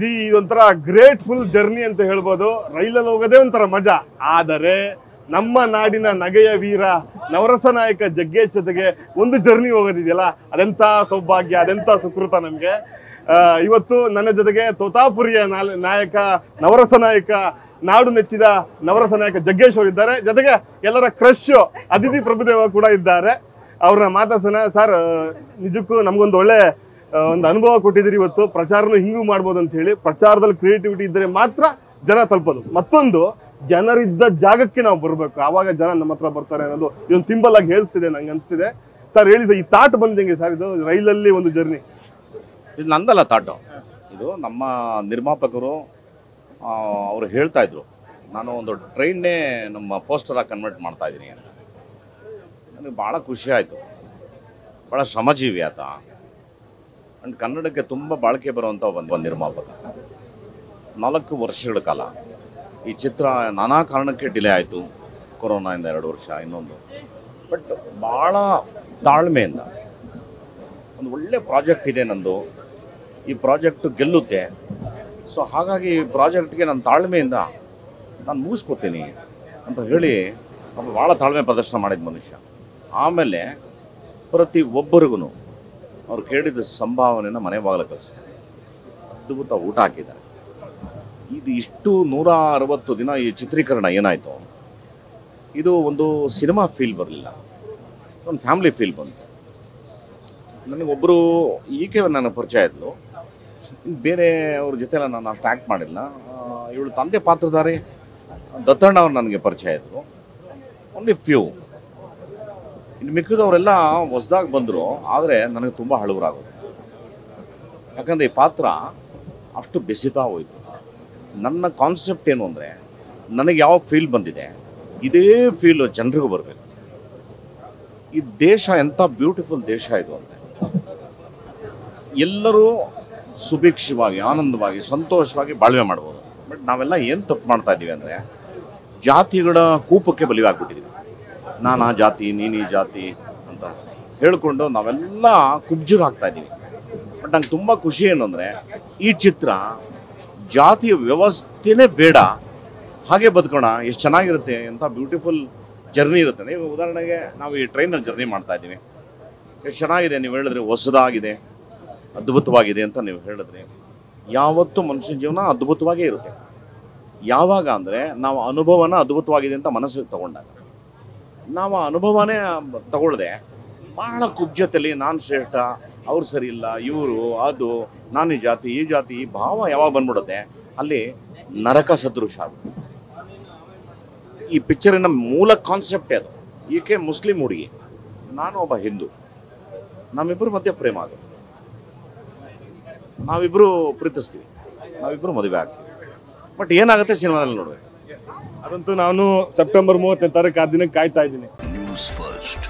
The ಒಂಥರ grateful journey ಅಂತ ಹೇಳ್ಬೋದು. ರೈಲಲ್ಲಿ ಹೋಗೋದೇ ಒಂಥರ ಮಜಾ. ಆದರೆ ನಮ್ಮ ನಾಡಿನ ನಗೆಯ ವೀರ, ನವರಸ ನಾಯಕ ಜಗ್ಗೇಶ್ ಜೊತೆಗೆ ಒಂದು ಜರ್ನಿ ಹೋಗೋದಿದೆಯಲ್ಲ? ಅದೆಂಥ ಸೌಭಾಗ್ಯ ಅದೆಂಥ ಸುಕೃತ ನಮಗೆ. ಇವತ್ತು ನನ್ನ ಜೊತೆಗೆ ತೋತಾಪುರಿಯ ನಾಯಕ, ನವರಸ ನಾಯಕ, ನಾಡು ನೆಚ್ಚಿದ ನವರಸ ನಾಯಕ ಜಗ್ಗೇಶ್ ಅವರು ಇದ್ದಾರೆ. ಜೊತೆಗೆ ಎಲ್ಲರ ಕ್ರಶ್ ಅದಿತಿ ಪ್ರಭುದೇವ ಕೂಡ ಇದ್ದಾರೆ. ಅವ್ರನ್ನ ಮಾತಾಡ್ಸೋಣ. ಸರ್ ನಿಜಕ್ಕೂ ನಮಗೊಂದು ಒಳ್ಳೆ ಒಂದು ಅನುಭವ ಕೊಟ್ಟಿದ್ದೀರಿ ಇವತ್ತು. ಪ್ರಚಾರನೂ ಹಿಂಗೂ ಮಾಡ್ಬೋದು ಅಂತ ಹೇಳಿ ಪ್ರಚಾರದಲ್ಲಿ ಕ್ರಿಯೇಟಿವಿಟಿ ಇದ್ದರೆ ಮಾತ್ರ ಜನ ತಲುಪೋದು. ಮತ್ತೊಂದು, ಜನರಿದ್ದ ಜಾಗಕ್ಕೆ ನಾವು ಬರಬೇಕು. ಆವಾಗ ಜನ ನಮ್ಮ ಹತ್ರ ಬರ್ತಾರೆ ಅನ್ನೋದು ಇದೊಂದು ಸಿಂಬಲ್ ಆಗಿ ಹೇಳ್ತಿದೆ, ನಂಗೆ ಅನಿಸ್ತಿದೆ. ಸರ್ ಹೇಳಿ ಸರ್ ಈ ತಾಟ್ ಬಂದಂಗೆ ಸರ್ ಇದು ರೈಲಲ್ಲಿ ಒಂದು ಜರ್ನಿ ಇದು ನಂದಲ್ಲ ತಾಟು ಇದು ನಮ್ಮ ನಿರ್ಮಾಪಕರು ಅವರು ಹೇಳ್ತಾ ಇದ್ರು. ನಾನು ಒಂದು ಟ್ರೈನ್ನೇ ನಮ್ಮ ಪೋಸ್ಟರಾಗಿ ಕನ್ವರ್ಟ್ ಮಾಡ್ತಾ ಇದ್ದೀನಿ ಅಂತ. ನನಗೆ ಭಾಳ ಖುಷಿ ಆಯಿತು. ಭಾಳ ಶ್ರಮಜೀವಿ ಆತ. ಆ್ಯಂಡ್ ಕನ್ನಡಕ್ಕೆ ತುಂಬ ಬಾಳಿಕೆ ಬರುವಂಥ ಒಂದು ನಿರ್ಮಾಪಕ. ನಾಲ್ಕು ವರ್ಷಗಳ ಕಾಲ ಈ ಚಿತ್ರ ನಾನಾ ಕಾರಣಕ್ಕೆ ಡಿಲೇ ಆಯಿತು. ಕೊರೋನಾಯಿಂದ ಎರಡು ವರ್ಷ, ಇನ್ನೊಂದು. ಬಟ್ ಭಾಳ ತಾಳ್ಮೆಯಿಂದ ಒಂದು ಒಳ್ಳೆ ಪ್ರಾಜೆಕ್ಟ್ ಇದೆ ನಂದು. ಈ ಪ್ರಾಜೆಕ್ಟ್ ಗೆಲ್ಲುತ್ತೆ. ಸೊ ಹಾಗಾಗಿ ಈ ಪ್ರಾಜೆಕ್ಟ್ಗೆ ನಾನು ತಾಳ್ಮೆಯಿಂದ ನಾನು ಮುಗಿಸ್ಕೊತೀನಿ ಅಂತ ಹೇಳಿ ಭಾಳ ತಾಳ್ಮೆ ಪ್ರದರ್ಶನ ಮಾಡಿದ ಮನುಷ್ಯ. ಆಮೇಲೆ ಪ್ರತಿ ಒಬ್ಬರಿಗೂ ಅವ್ರು ಕೇಳಿದ ಸಂಭಾವನೆನ ಮನೆ ಬಾಗಿಲ ಅದ್ಭುತ ಊಟ ಹಾಕಿದ್ದಾರೆ. ಇದು ಇಷ್ಟು ನೂರ ಅರವತ್ತು ದಿನ ಈ ಚಿತ್ರೀಕರಣ ಏನಾಯಿತು? ಇದು ಒಂದು ಸಿನಿಮಾ ಫೀಲ್ ಬರಲಿಲ್ಲ. ಒಂದು ಫ್ಯಾಮಿಲಿ ಫೀಲ್ ಬಂತು. ನನಗೊಬ್ಬರು ಈಕೆ ನನ್ನ ಪರಿಚಯ ಇದ್ಲು. ಬೇರೆ ಅವ್ರ ಜೊತೆಲ್ಲ ನಾನು ಅಷ್ಟು ಆ್ಯಕ್ಟ್ ಮಾಡಿಲ್ಲ. ಇವಳು ತಂದೆ ಪಾತ್ರಧಾರಿ. ದತ್ತಣ್ಣ ಅವ್ರು ನನಗೆ ಪರಿಚಯ ಇದ್ದರು. ಓನ್ಲಿ ಫ್ಯೂ ಇನ್ನು ಮಿಕ್ಕಿದವರೆಲ್ಲ ಹೊಸ್ದಾಗಿ ಬಂದರು, ಆದರೆ ನನಗೆ ತುಂಬ ಹಳುವರಾಗೋದು ಯಾಕಂದರೆ ಈ ಪಾತ್ರ ಅಷ್ಟು ಬೆಸಿತಾ ಹೋಯಿತು. ನನ್ನ ಕಾನ್ಸೆಪ್ಟ್ ಏನು ಅಂದರೆ, ನನಗೆ ಯಾವ ಫೀಲ್ ಬಂದಿದೆ, ಇದೇ ಫೀಲು ಜನರಿಗೂ ಬರಬೇಕು. ಈ ದೇಶ ಎಂಥ ಬ್ಯೂಟಿಫುಲ್ ದೇಶ ಇದು ಅಂದರೆ, ಎಲ್ಲರೂ ಸುಭಿಕ್ಷವಾಗಿ, ಆನಂದವಾಗಿ, ಸಂತೋಷವಾಗಿ ಬಾಳ್ವೆ ಮಾಡ್ಬೋದು. ಬಟ್ ನಾವೆಲ್ಲ ಏನು ತಪ್ಪು ಮಾಡ್ತಾ ಇದ್ದೀವಿ ಅಂದರೆ, ಜಾತಿಗಳ ಕೂಪಕ್ಕೆ ಬಲಿಯಾಗ್ಬಿಟ್ಟಿದ್ದೀವಿ ನಾನು ಆ ಜಾತಿ, ನೀನು ಈ ಜಾತಿ ಅಂತ ಹೇಳಿಕೊಂಡು ನಾವೆಲ್ಲ ಕುಬ್ಜರು ಆಗ್ತಾ ಇದ್ದೀವಿ. ಬಟ್ ನಂಗೆ ತುಂಬ ಖುಷಿ ಏನಂದರೆ ಈ ಚಿತ್ರ ಜಾತಿಯ ವ್ಯವಸ್ಥೆನೇ ಬೇಡ. ಹಾಗೆ ಬದುಕೋಣ, ಎಷ್ಟು ಚೆನ್ನಾಗಿರುತ್ತೆ ಎಂಥ ಬ್ಯೂಟಿಫುಲ್ ಜರ್ನಿ ಇರುತ್ತೆ. ನೀವು ಉದಾಹರಣೆಗೆ ನಾವು ಈ ಟ್ರೈನಲ್ಲಿ ಜರ್ನಿ ಮಾಡ್ತಾ ಇದ್ದೀವಿ. ಎಷ್ಟು ಚೆನ್ನಾಗಿದೆ, ನೀವು ಹೇಳಿದ್ರೆ ಹೊಸದಾಗಿದೆ, ಅದ್ಭುತವಾಗಿದೆ ಅಂತ ನೀವು ಹೇಳಿದ್ರೆ ಯಾವತ್ತೂ ಮನುಷ್ಯನ ಜೀವನ ಅದ್ಭುತವಾಗೇ ಇರುತ್ತೆ. ಯಾವಾಗ ಅಂದರೆ ನಾವು ಅನುಭವನ ಅದ್ಭುತವಾಗಿದೆ ಅಂತ ಮನಸ್ಸಿಗೆ ತಗೊಂಡಾಗ. ನಾವು ಅನುಭವನೇ ತಗೊಳ್ದೆ. ಬಹಳ ಕುಬ್ಜತೆಯಲ್ಲಿ ನಾನು ಶ್ರೇಷ್ಠ, ಅವ್ರು ಸರಿ ಇಲ್ಲ ಇವರು ಅದು, ನಾನು ಈ ಜಾತಿ ಈ ಜಾತಿ, ಈ ಭಾವ ಯಾವಾಗ ಬಂದ್ಬಿಡುತ್ತೆ, ಅಲ್ಲಿ ನರಕ ಸದೃಶ ಈ ಪಿಕ್ಚರಿನ ಮೂಲ ಕಾನ್ಸೆಪ್ಟ್ ಅದು ಈಕೆ ಮುಸ್ಲಿಂ ಹುಡುಗಿ, ನಾನು ಒಬ್ಬ ಹಿಂದೂ. ನಮ್ಮಿಬ್ಬರು ಮಧ್ಯೆ ಪ್ರೇಮ ಆಗುತ್ತೆ. ನಾವಿಬ್ಬರು ಪ್ರೀತಿಸ್ತೀವಿ. ನಾವಿಬ್ಬರು ಮದುವೆ ಆಗ್ತೀವಿ. ಬಟ್ ಏನಾಗುತ್ತೆ ಸಿನಿಮಾದಲ್ಲಿ ನೋಡ್ಬೇಕು? ಅದಂತೂ ನಾನು ಸೆಪ್ಟೆಂಬರ್ ಮೂವತ್ತನೇ ತಾರೀಕು ಆ ದಿನಕ್ಕೆ ಕಾಯ್ತಾ ಇದ್ದೀನಿ. News first